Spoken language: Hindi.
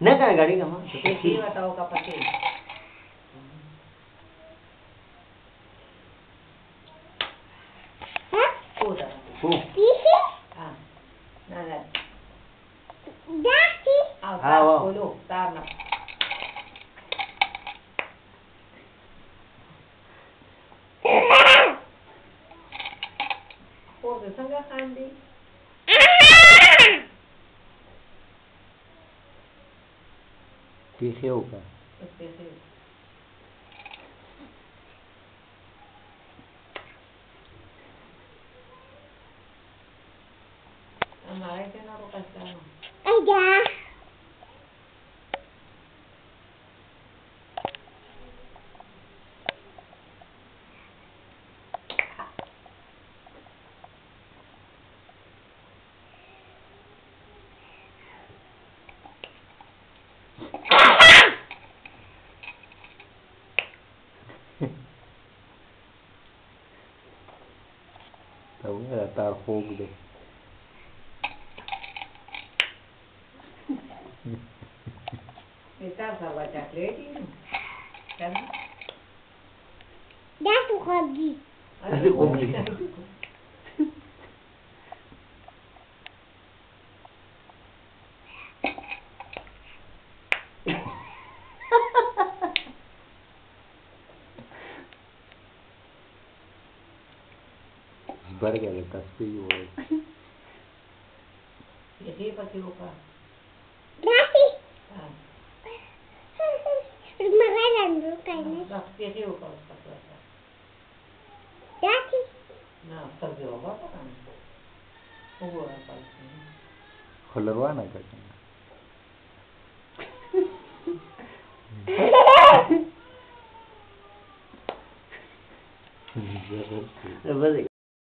नाही काय गाडी का मग ते ती बताओ का पति. हो Ah. Ah, Ah, wow. ulo. Pisiyaw ka. Pisiyaw. Ang maaari ka na ako kasama. Ay, yeah. Então era tá fogo dele. Mitä sä voit tehdä löytiin? Tämä? Tässä on kogi. Tässä on kogi. गेलं तसबी Jadi pati ko pa. Dati. Ah. Magalan doon kayo na. Bakit pati ko pa sa klasa? Dati. Na, sabi ko ba pa? Ugura pa. खोलरवा ना का बस